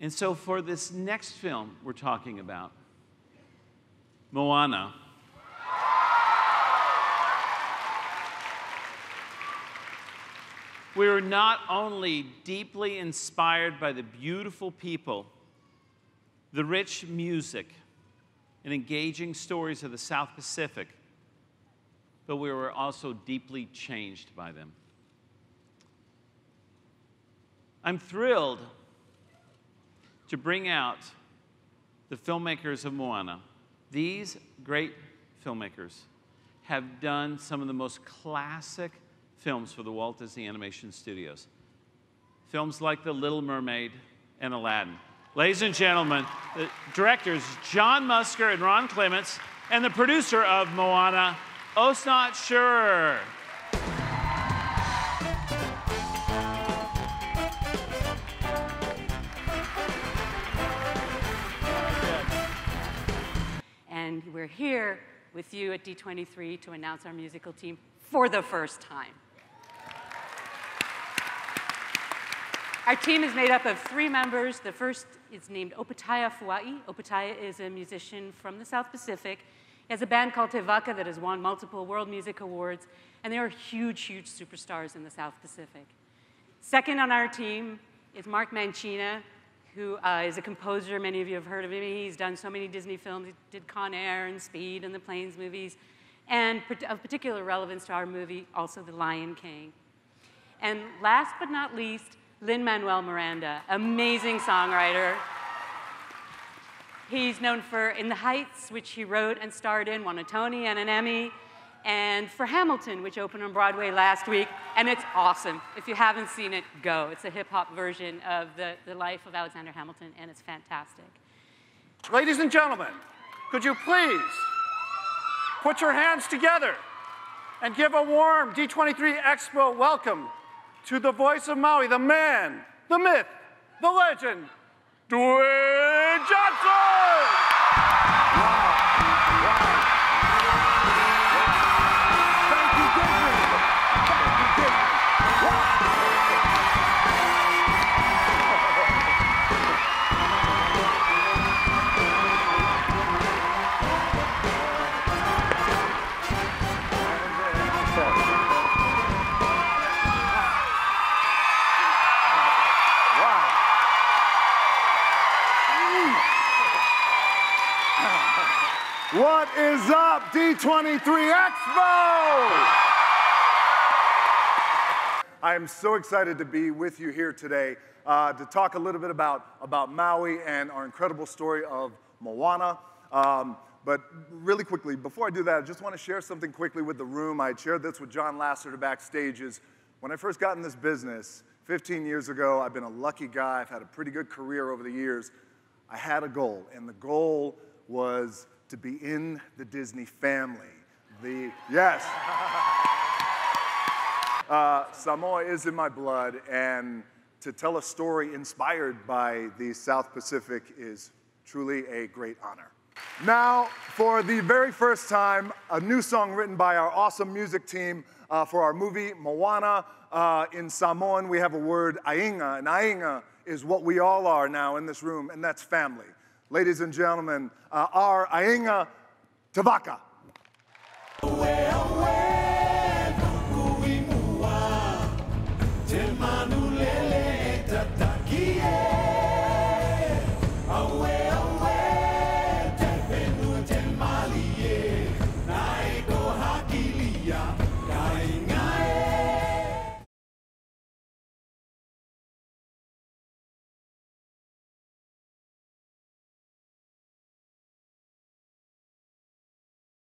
And so, for this next film we're talking about, Moana, we were not only deeply inspired by the beautiful people, the rich music, and engaging stories of the South Pacific, but we were also deeply changed by them. I'm thrilled to bring out the filmmakers of Moana. These great filmmakers have done some of the most classic films for the Walt Disney Animation Studios. Films like The Little Mermaid and Aladdin. Ladies and gentlemen, the directors John Musker and Ron Clements, and the producer of Moana, Osnat Shurer. Here with you at D23 to announce our musical team for the first time. Our team is made up of three members. The first is named Opetaia Foa'i. Opetaia is a musician from the South Pacific. He has a band called Te Vaka that has won multiple World Music Awards, and they are huge, huge superstars in the South Pacific. Second on our team is Mark Mancina, who uh, is a composer. Many of you have heard of him. He's done so many Disney films. He did Con Air and Speed and the Planes movies, and of particular relevance to our movie, also The Lion King. And last but not least, Lin-Manuel Miranda, amazing songwriter. He's known for In the Heights, which he wrote and starred in, won a Tony and an Emmy, and for Hamilton, which opened on Broadway last week, and it's awesome. If you haven't seen it, go. It's a hip hop version of the, the life of Alexander Hamilton, and it's fantastic. Ladies and gentlemen, could you please put your hands together and give a warm D23 Expo welcome to the voice of Maui, the man, the myth, the legend, Dwayne Johnson! What is up, D23 Expo? I am so excited to be with you here today uh, to talk a little bit about, about Maui and our incredible story of Moana. Um, but really quickly, before I do that, I just want to share something quickly with the room. I shared this with John Lasseter backstage. Is when I first got in this business 15 years ago, I've been a lucky guy. I've had a pretty good career over the years. I had a goal, and the goal was to be in the Disney family. The yes. Uh, Samoa is in my blood, and to tell a story inspired by the South Pacific is truly a great honor. Now, for the very first time, a new song written by our awesome music team uh, for our movie Moana. Uh, in Samoan, we have a word ainga, and ainga is what we all are now in this room, and that's family ladies and gentlemen, uh, are Ainga Te Vaka.